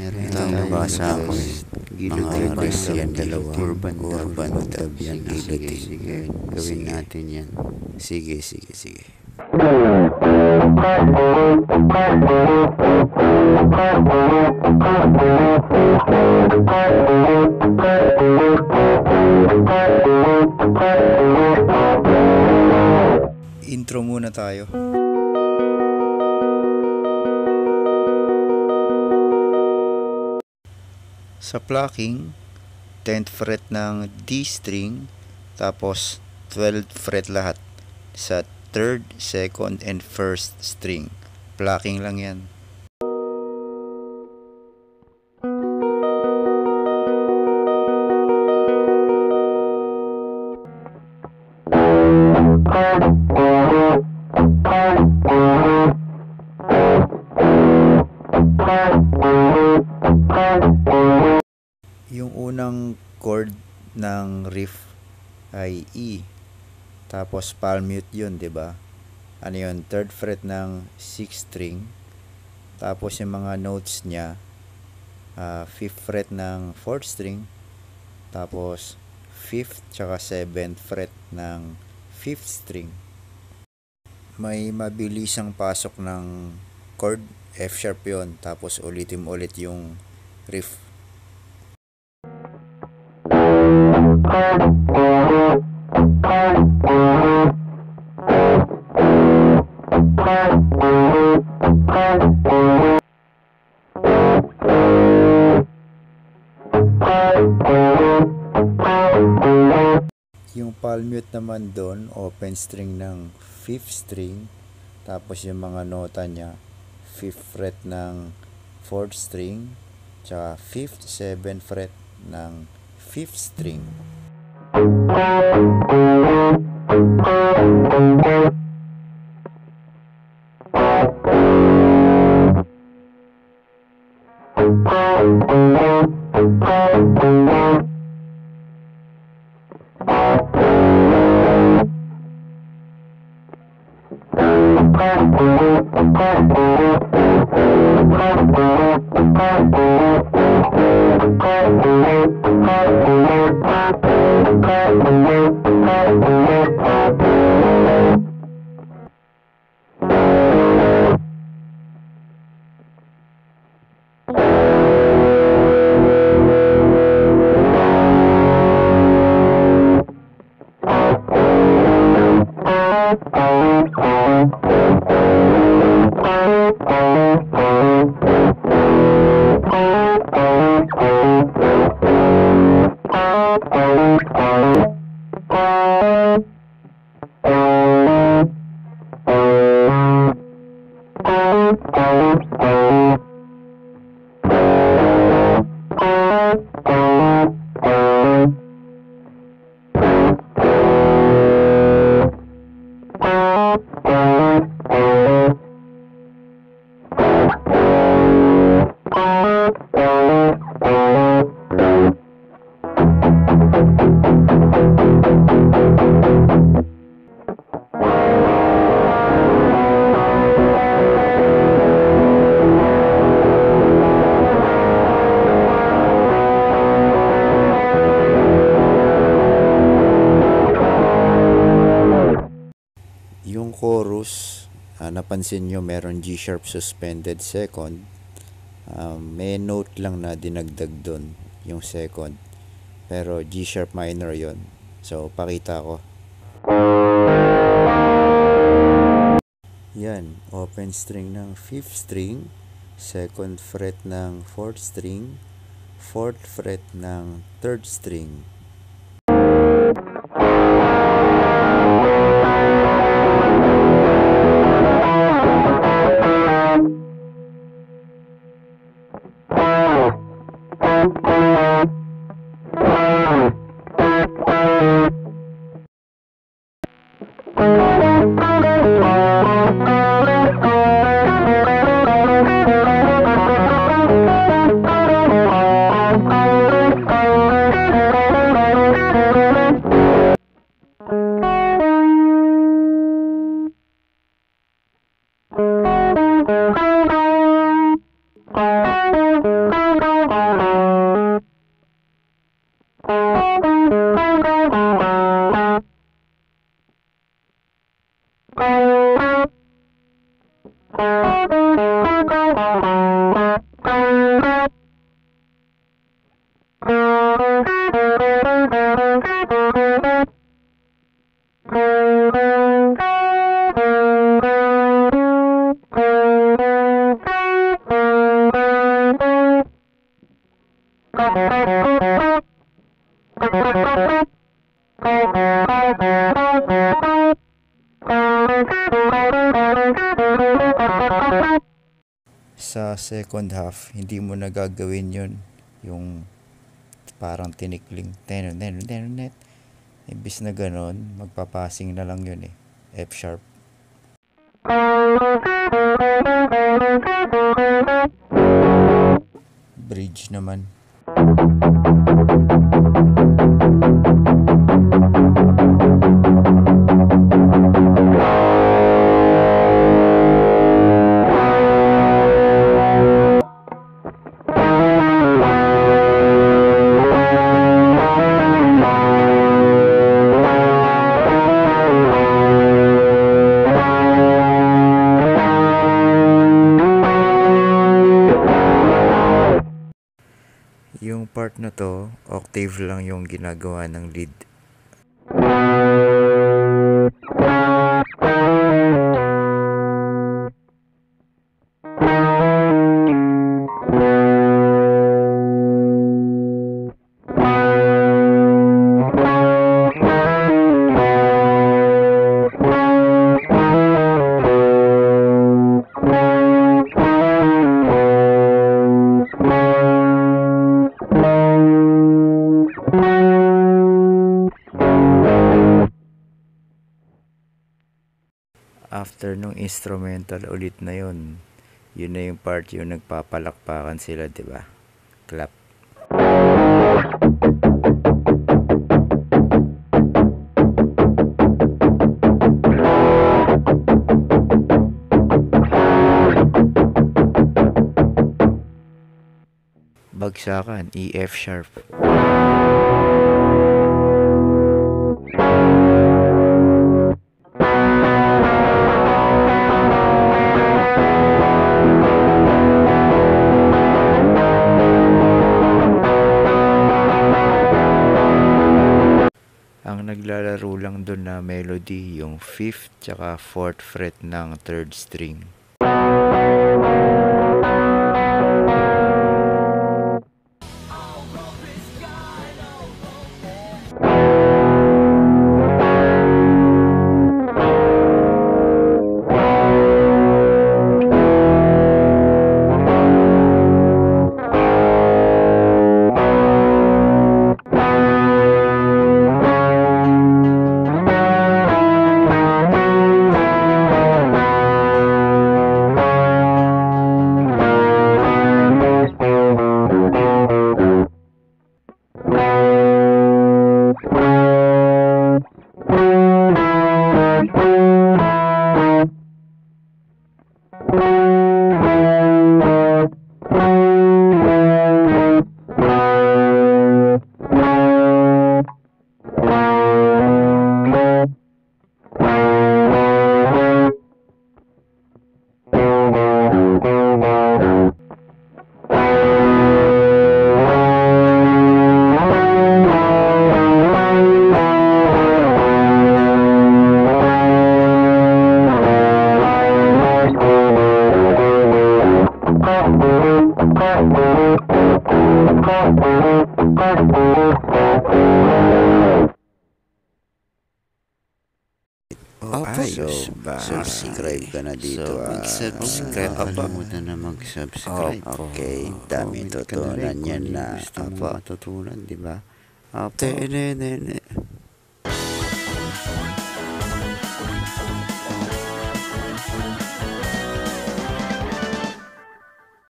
Meron tayong nabasa ako eh. Mga rest yan dalawa. Urban, urban tab yan. Sige, sige. Gawin natin yan. Sige, sige, sige. Intro muna tayo. Sa plucking, 10th fret ng D string, tapos 12th fret lahat sa 3rd, 2nd, and 1st string. Plucking lang yan. Chord ng riff ay E. Tapos palm mute yun, 'di ba? Ano yun? Third fret ng 6th string. Tapos yung mga notes niya, ah, fifth fret ng 4th string. Tapos 5th tsaka 7th fret ng 5th string. May mabilisang pasok ng chord F sharp yun. Tapos ulitin ulit yung riff. Yung palm mute naman doon, open string ng 5th string. Tapos yung mga nota niya, 5th fret ng 4th string. Tsaka 5th, 7th fret ng 5th string. Yung Oh, oh, napansin nyo meron G sharp suspended second. Um, may note lang na dinagdag doon, yung second. Pero G sharp minor yon So, pakita ko. Yan, open string ng 5th string, second fret ng 4th string, fourth fret ng 3rd string. Thank you. Second half, hindi mo na gagawin yun. Yung parang tinikling. Tenon, tenon, tenon, net. Ibis na ganon, magpapassing na lang yun eh. F sharp. Bridge naman. Part na to, octave lang yung ginagawa ng lead. After nung instrumental ulit na yun, yun na yung part yung nagpapalakpakan sila, di ba? Clap. Bagsakan, E F sharp. Doon na melody, yung 5th tsaka 4th fret ng 3rd string. Ba? subscribe ka na dito. So, ah. mag-subscribe Huwag ka ba? kalimutan na mag-subscribe. Oh, okay. Oh, Dami tutunan yan ano na, Gusto mo matutunan, di ba? Apo. Tenenene.